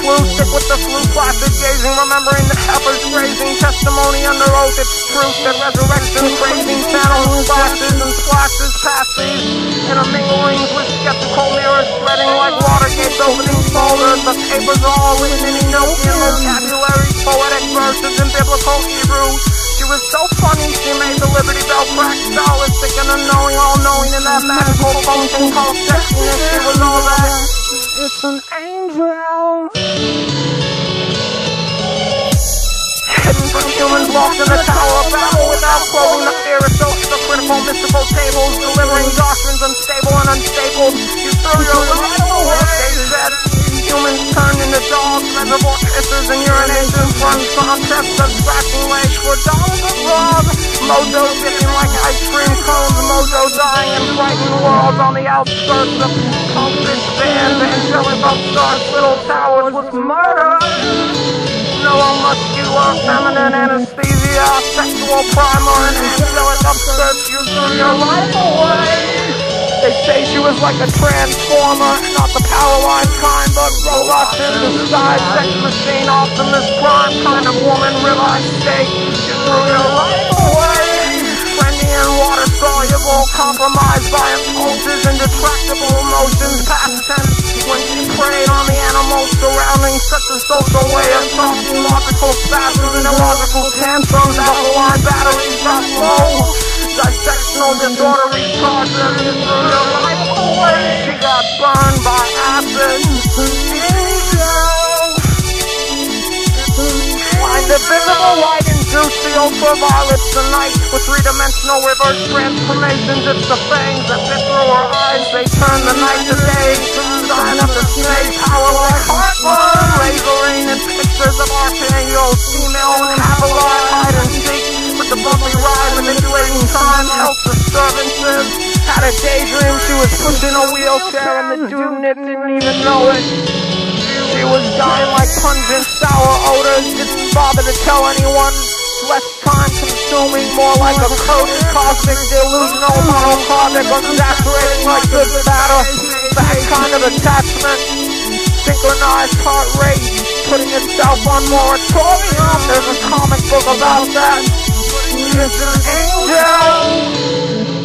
flu, sick with the flu, placid gazing, remembering the peppers grazing, testimony under oath, it's truth that resurrection craving, channels, flashes and splashes, passes, intermingling with skeptical mirrors, spreading like Watergate's opening folders, the papers all written in Enochian vocabulary, poetic verses in biblical Hebrew. She was so funny, she made the Liberty Bell crack stylistic and unknowing, all knowing in that magical function called sexiness. She was all that. It's an angel. Hidden from humans, lost in the tower battle without clothing the fear is so hypocritical, mystical tables, delivering doctrines unstable and unstable. You threw your life away, they said. Humans turned into dogs, reservoir kisses and urination from contests of scratching legs for dollars of love. Mojo dipping like ice cream worlds on the outskirts of pumped bands, angelic upstarts, little towers with murder. Noah muscular, feminine anesthesia, sexual primer, and angelic upskirts. You threw your life away. They say she was like a transformer, not the line kind, but robots in disguise, sex machine, Optimus Prime kind of woman, realized state. You threw your life away. Compromised by impulses and distractible emotions, past tense. When she preyed on the animals surrounding such a social way of talking, logical spasms and illogical tantrums, alkaline batteries got low. Dissectional disorder retarded and threw your life away. She got burned by acid. Angel. Find the visible light induced the ultraviolets tonight with three-dimensional reverse transformations. It's the fangs that fit through her eyes. They turn the night to day. Sign up the snake power like heartburn. Lasering and pictures of archangels, female and alive, hide and seek with the bumpy ride, manipulating time, health disturbances. Had a daydream she was pushing a wheelchair and the dude didn't even know it. She was dying like pungent sour odors, didn't bother to tell anyone. Less time consuming, more like a coated cosmic delusional monocardic, unsaturating like good batter. That kind of attachment, synchronized heart rate, putting itself on moratorium. There's a comic book about that. An angel.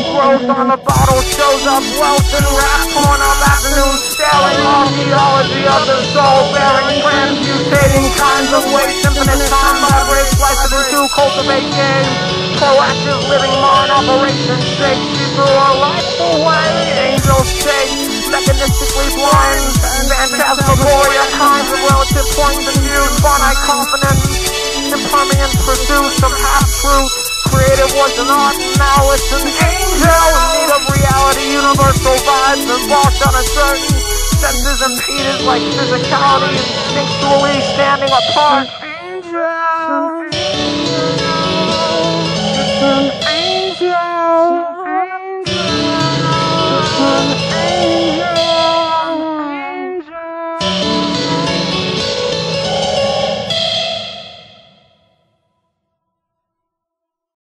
Cap growth on the bottle shows up wealth and rap corn of afternoon staring archaeology of the soul bearing transmutating kinds of waste infinite time vibrates slice it into cultivate game proactive living mind operation shake she threw her life away angel shake mechanistically blind phantasmagoria kinds of relative points of view finite confidence impermanent pursuit of half-truth creative was an art, now it's an angel in need of reality, universal vibes embarked on a certain senses impeded like physicality instinctually standing apart.